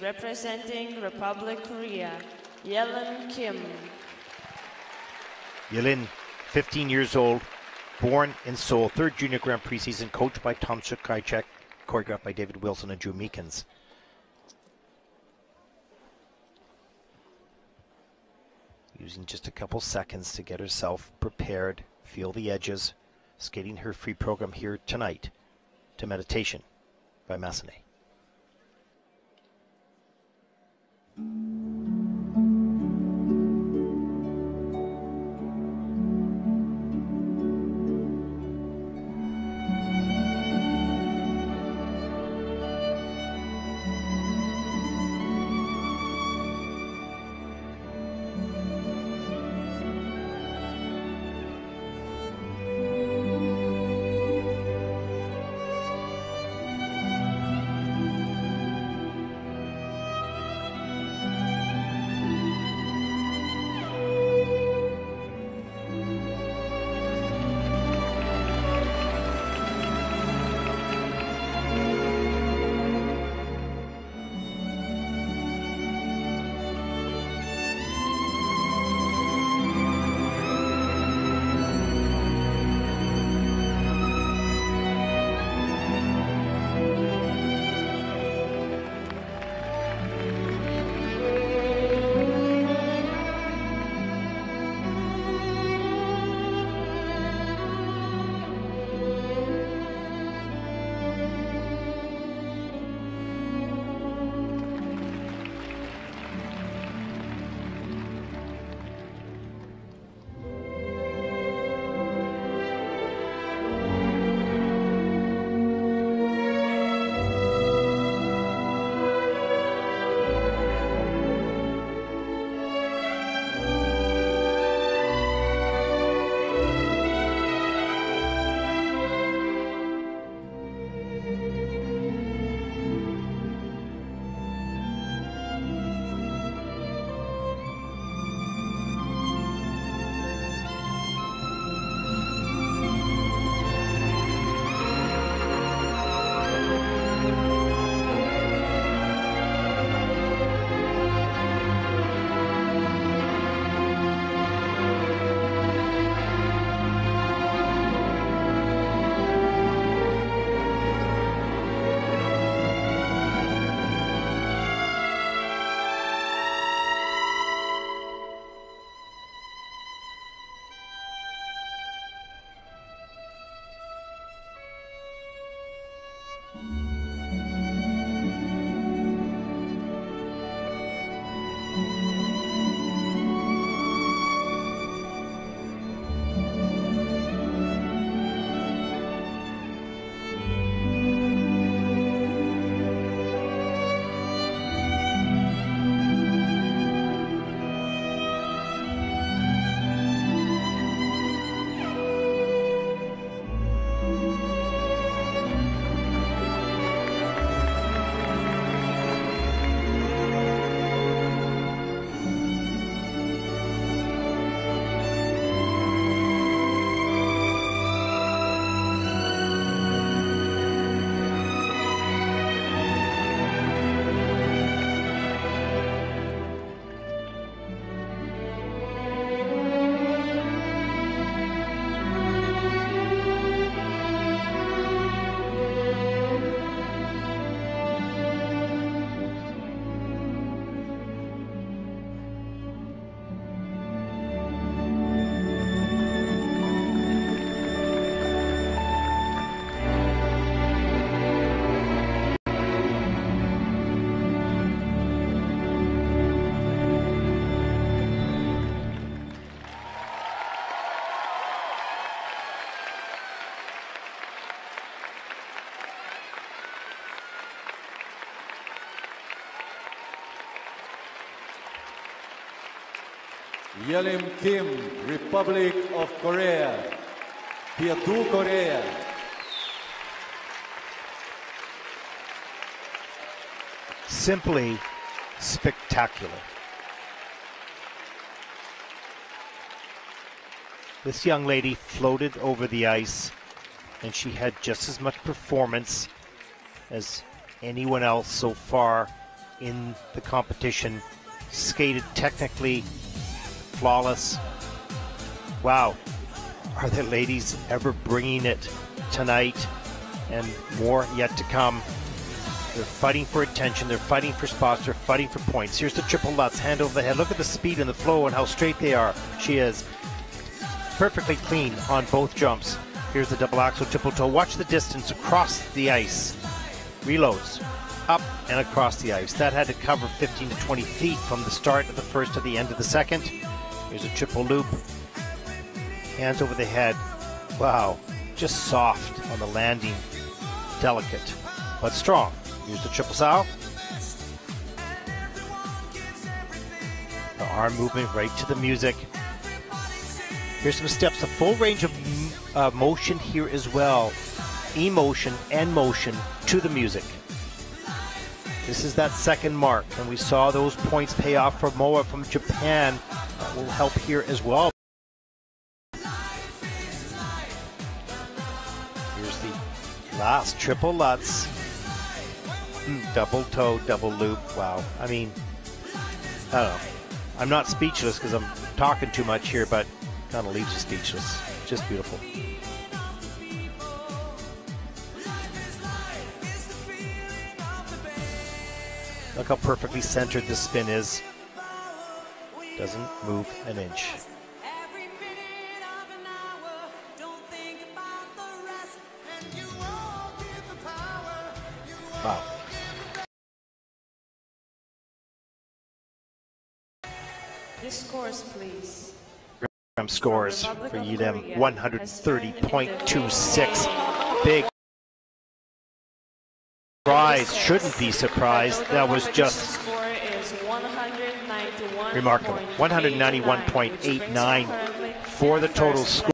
Representing Republic Korea, Yelim Kim. Yelim, 15 years old, born in Seoul, third junior Grand Prix season, coached by Tom Zakrajsek, choreographed by David Wilson and Drew Meekins. Using just a couple seconds to get herself prepared, feel the edges, skating her free program here tonight to meditation by Massenet. you Yelim Kim, Republic of Korea. Piatu Korea. Simply spectacular. This young lady floated over the ice and she had just as much performance as anyone else so far in the competition. Skated technically flawless. Wow. Are the ladies ever bringing it tonight? And more yet to come. They're fighting for attention. They're fighting for spots. They're fighting for points. Here's the triple Lutz, hand over the head. Look at the speed and the flow and how straight they are. She is perfectly clean on both jumps. Here's the double axel triple toe. Watch the distance across the ice. Reloads up and across the ice. That had to cover 15 to 20 feet from the start of the first to the end of the second. Here's a triple loop. Hands over the head. Wow, just soft on the landing. Delicate, but strong. Here's the triple sow. The arm movement right to the music. Here's some steps, a full range of uh, motion here as well. Emotion and motion to the music. This is that second mark, and we saw those points pay off for Moa from Japan. That will help here as well. Here's the last triple Lutz. Mm, double toe, double loop. Wow. I mean, I don't know. I'm not speechless because I'm talking too much here, but kind of leaves you speechless. Just beautiful. Look how perfectly centered this spin is. Doesn't move an inch. Wow. Scores, please. Program scores for UDEM 130.26. Big prize. Shouldn't be surprised. That was just score is 191. Remarkable. 191.89 for the total score.